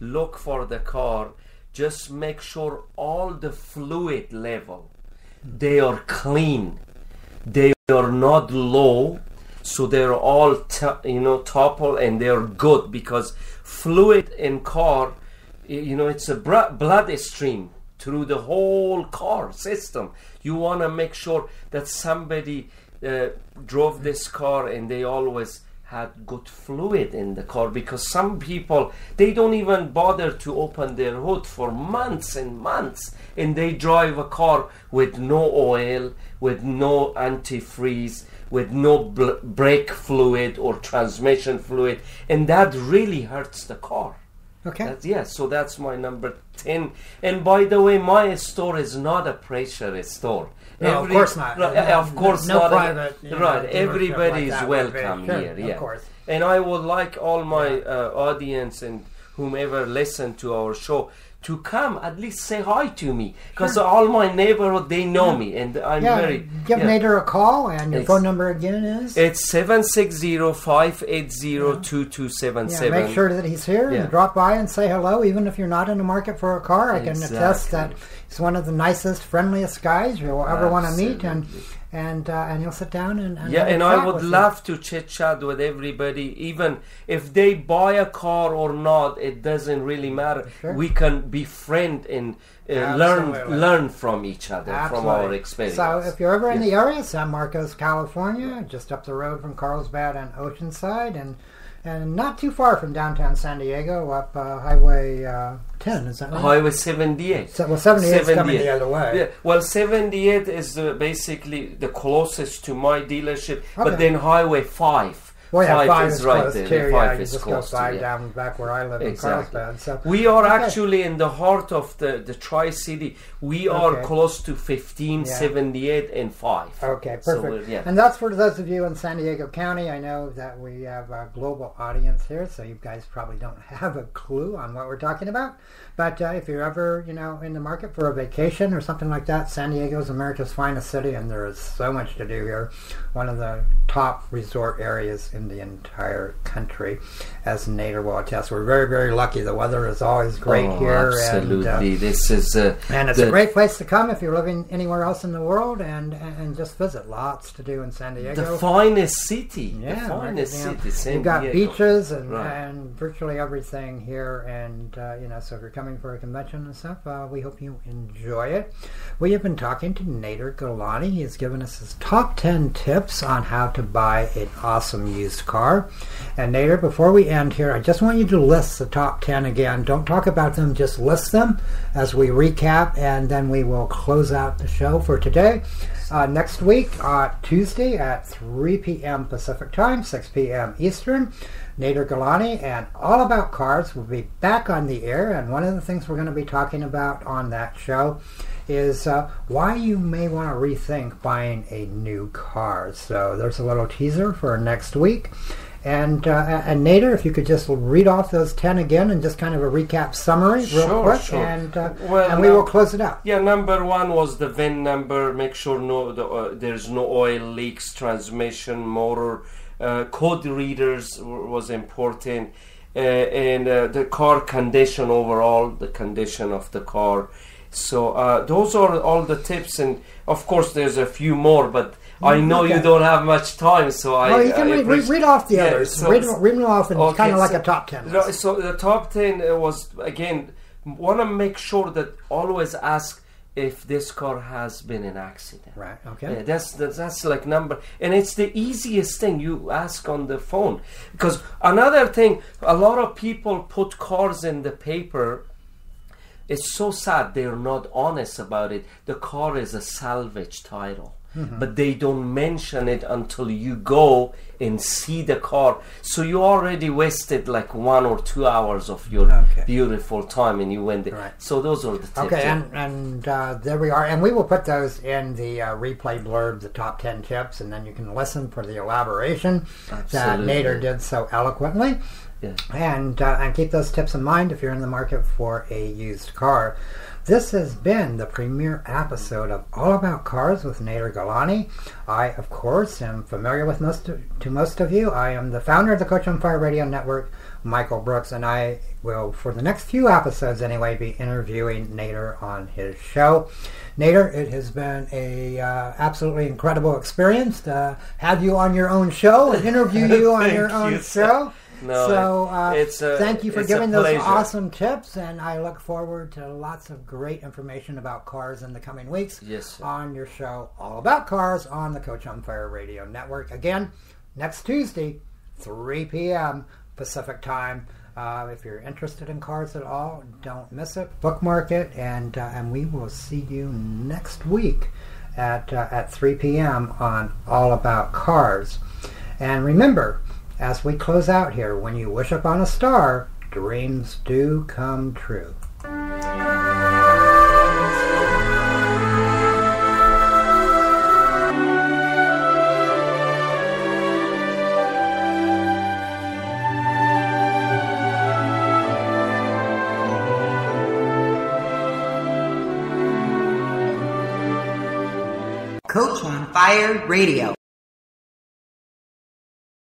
look for the car, just make sure all the fluid level they are clean. They are not low, so they're all t- you know topple and they're good because fluid in car, you know, it's a br- blood stream through the whole car system. You want to make sure that somebody uh, drove this car and they always had good fluid in the car because some people they don't even bother to open their hood for months and months and they drive a car with no oil with no antifreeze with no brake fluid or transmission fluid and that really hurts the car Okay. that's, yeah, so that's my number 10. And by the way, my store is not a pressure store. No, of course not. Right, No, of course no not. private, know, right, dealership everybody like is welcome sure, here. of Yeah, course. And I would like all my uh, audience and whomever listen to our show to come at least say hi to me because all my neighborhood they know me and I'm Yeah, very give yeah. Nader a call, and your It's- phone number again is. It's 760-580-2277. yeah, make sure that he's here Yeah. and drop by and say hello, even if you're not in the market for a car. I can attest that he's one of the nicest, friendliest guys you'll ever want to meet, and. And uh, and you'll sit down and, and Yeah, and I would with him. love to chit chat with everybody, even if they buy a car or not. It doesn't really matter. Sure. We can befriend and uh, learn learn from each other, from our experience. So if you're ever in Yeah. the area, San Marcos, California, just up the road from Carlsbad and Oceanside, and and not too far from downtown San Diego, up uh, Highway uh, 10, is that right? Highway 78. So- well, 78 is coming the other way. Yeah, well, 78 is uh, basically the closest to my dealership, Okay. but then Highway 5. Well, yeah, five, is is right there. too. yeah, Yeah, Five you is close to, yeah. down back where I live Exactly. in Carlsbad. So We are Okay. actually in the heart of the, the Tri City. We are Okay. close to fifteen seventy eight Yeah. and 5. Okay, perfect. uh, yeah. And that's for those of you in San Diego County. I know that we have a global audience here, so you guys probably don't have a clue on what we're talking about. But uh, if you're ever, you know, in the market for a vacation or something like that, San Diego is America's finest city, and there is so much to do here. One of the top resort areas in the entire country, as Nader will attest. We're very, very lucky. The weather is always great Oh, here, Absolutely. and uh, this is. Uh, and it's the- a great place to come if you're living anywhere else in the world, and and just visit. Lots to do in San Diego. The finest city. Yeah, the finest right, city. San You've got Diego. beaches and, Right. and virtually everything here, and uh, you know, so if you're coming for a convention and stuff, uh, we hope you enjoy it. We have been talking to Nader Galani. He has given us his top ten tips on how to buy an awesome used car. And Nader, before we end here, I just want you to list the top ten again. Don't talk about them; just list them as we recap, and then we will close out the show for today. Uh, next week, uh, Tuesday at 3 p.m. Pacific Time, 6 p.m. Eastern, Nader Galani and All About Cars will be back on the air. And one of the things we're going to be talking about on that show is uh, why you may want to rethink buying a new car. So there's a little teaser for next week. And, uh, and Nader, if you could just read off those 10 again and just kind of a recap summary real Sure, quick, sure. and, uh, Well, and we will close it out. Yeah, number one was the VIN number. Make sure no the, uh, there's no oil leaks, transmission, motor. Uh, code readers w- was important, uh, and uh, the car condition overall, the condition of the car. So uh, those are all the tips, and of course there's a few more, but I know you don't have much time, so I. Well, you can I read, read, off the Yeah, others. so- read, read them off and Okay, kind of like a top 10. No, list. so the top 10 uh, was again want to make sure that always ask if this car has been in accident Right, yeah, okay. that's, that's that's like number and it's the easiest thing you ask on the phone because another thing a lot of people put cars in the paper it's so sad they're not honest about it the car is a salvage title Mm-hmm. but they don't mention it until you go and see the car so you already wasted like one or two hours of your Okay. beautiful time and you went there Right. so those are the tips Okay, and, and uh, there we are. And we will put those in the uh, replay blurb, the top 10 tips, and then you can listen for the elaboration that Nader did so eloquently. Yeah. And uh, and keep those tips in mind if you're in the market for a used car. This has been the premiere episode of All About Cars with Nader Galani. I, of course, am familiar with most of, to most of you. I am the founder of the Coach on Fire Radio Network, Michael Brooks, and I will, for the next few episodes anyway, be interviewing Nader on his show. Nader, it has been a uh, absolutely incredible experience to have you on your own show and interview you on your you, own sir. show. No, so uh, it's a- thank you for giving those awesome tips, and I look forward to lots of great information about cars in the coming weeks Yes, sir. on your show, All About Cars, on the Coach on Fire Radio Network. Again, next Tuesday, 3 p.m. Pacific time. Uh, if you're interested in cars at all, don't miss it. Bookmark it, and uh, and we will see you next week at uh, at 3 p.m. on All About Cars. And remember, as we close out here, when you wish upon a star, dreams do come true. Coach on Fire Radio.